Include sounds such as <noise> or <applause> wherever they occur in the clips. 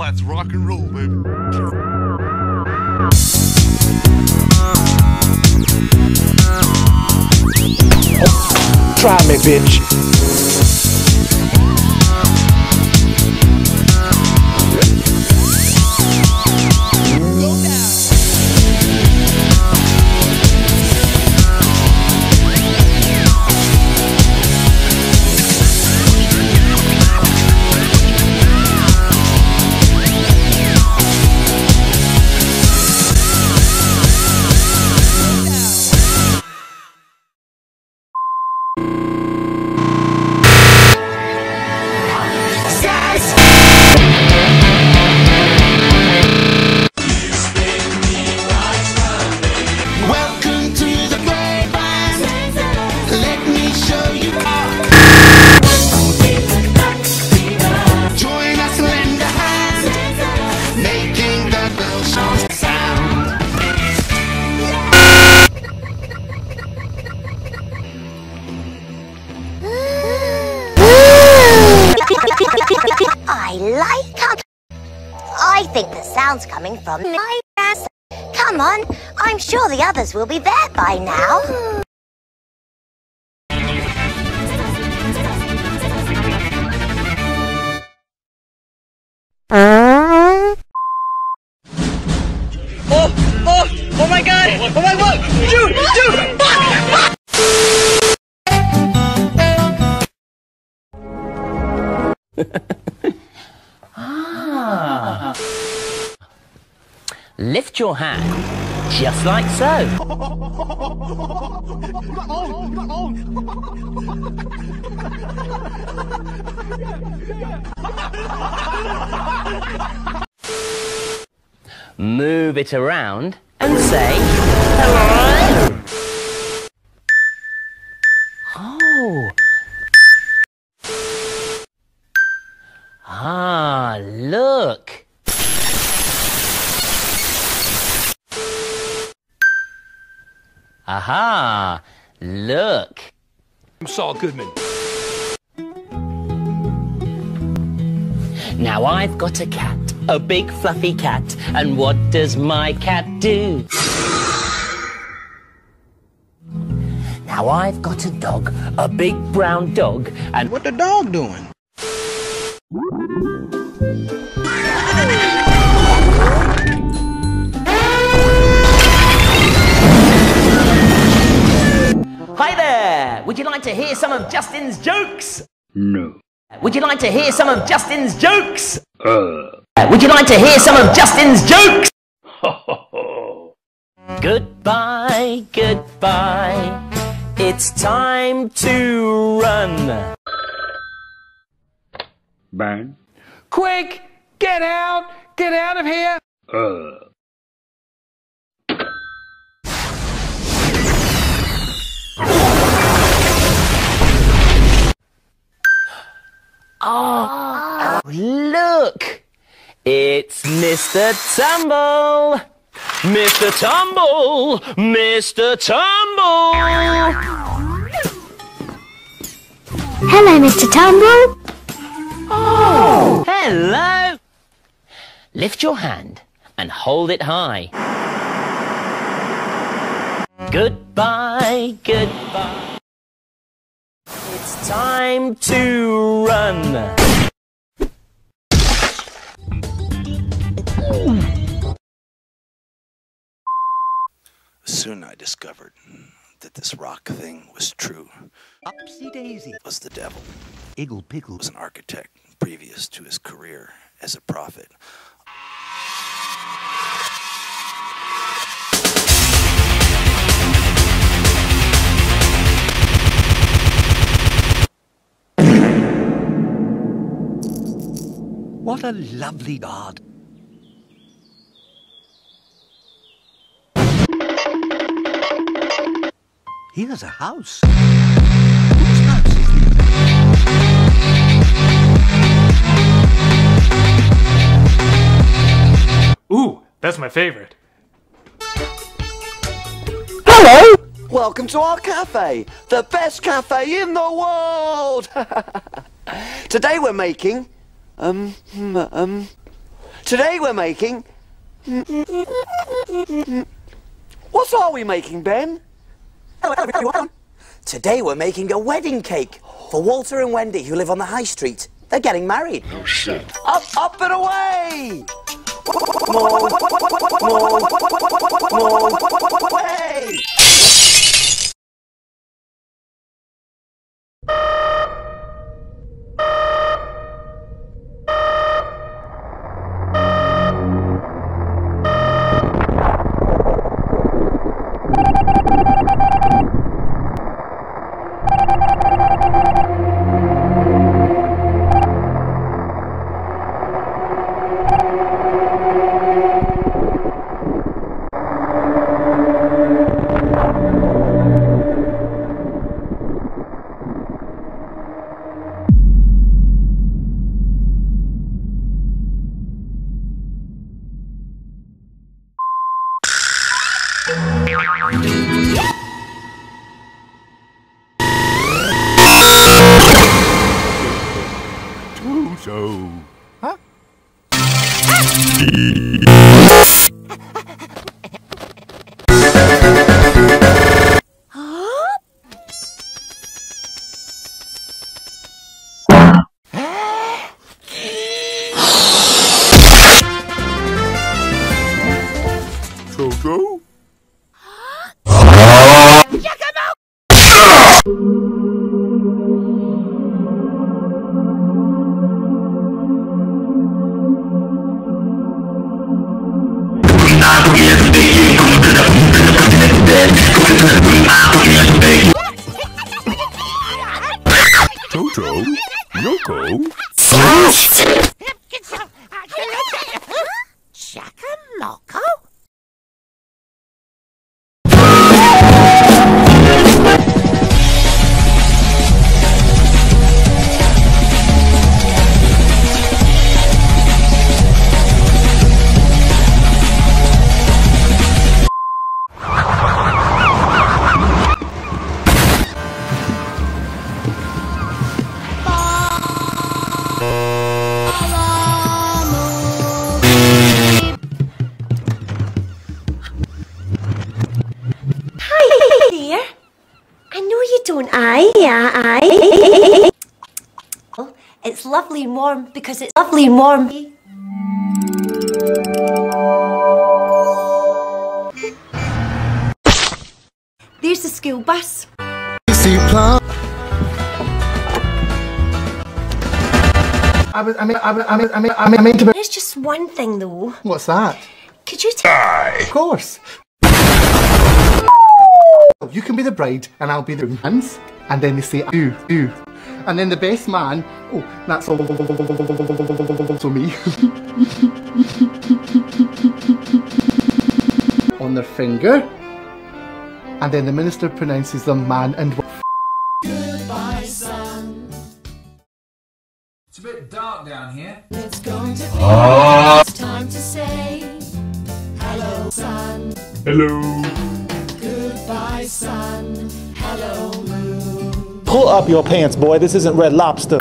Let's rock and roll, baby. Try me, bitch. I like how. I think the sound's coming from my ass. Come on, I'm sure the others will be there by now. Oh, oh, oh my god! Oh my god! Dude, dude! Fuck! Fuck! Ah. Lift your hand, just like so. Move it around and say hello. Oh. Ah, look. Aha, look. I'm Saul Goodman. Now I've got a cat, a big fluffy cat, and what does my cat do? Now I've got a dog, a big brown dog, and What the dog doing? Would you like to hear some of Justin's jokes? No. Would you like to hear some of Justin's jokes? Uh. Would you like to hear some of Justin's jokes? <laughs> goodbye, goodbye. It's time to run. Bang. Quick! Get out! Get out of here! Uh. Look! It's Mr. Tumble! Mr. Tumble! Mr. Tumble! Hello, Mr. Tumble. Oh, hello! Lift your hand and hold it high. Goodbye, goodbye. It's time to run. Soon I discovered that this rock thing was true. Upsy daisy. Was the devil. Iggle piggle. Was an architect previous to his career as a prophet. What a lovely god. Here's a house. Whose house is this? Ooh, that's my favorite. Hello! Welcome to our cafe, the best cafe in the world! <laughs> Today we're making, um, hmm, um, Today we're making. Hmm, hmm, what are we making, Ben? Today we're making a wedding cake for Walter and Wendy who live on the high street. They're getting married. Oh shit. Up, up and away! More, more, more, way! So. Lovely and warm because it's lovely and warm. There's the school bus. I was, I mean, I mean, I mean, I mean, I mean, I mean to be. There's just one thing though. What's that? Could you tell? Of course. You can be the bride and I'll be the hands. And then they say, you, you. And then the best man, oh, that's all so me. <laughs> On their finger. And then the minister pronounces them man and wife. Goodbye, sun. It's a bit dark down here. It's going to be Ah. it's time to say hello, sun. Hello. Goodbye, sun. Hello, moon. Pull up your pants, boy. This isn't Red Lobster.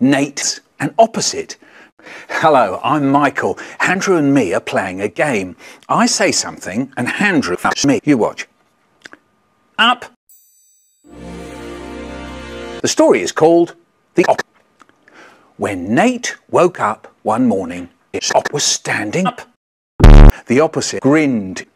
Nate and opposite. Hello, I'm Michael. Andrew and me are playing a game. I say something and Andrew asks me. You watch. Up. The story is called The Op. When Nate woke up one morning, his op was standing up. The opposite grinned.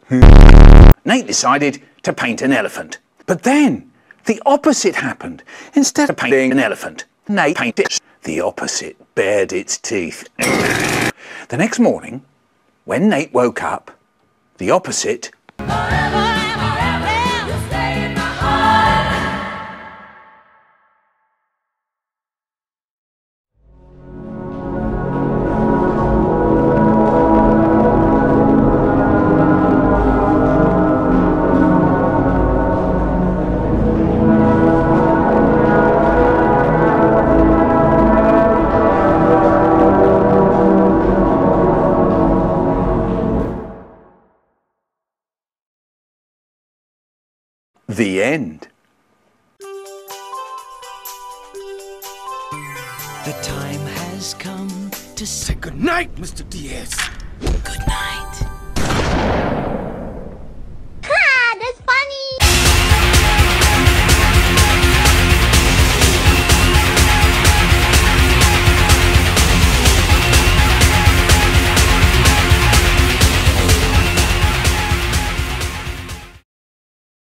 Nate decided to paint an elephant. But then the opposite happened. Instead of painting an elephant, Nate painted the opposite bared its teeth. the next morning, when Nate woke up, the opposite to say goodnight, Mr. Diaz. Good night.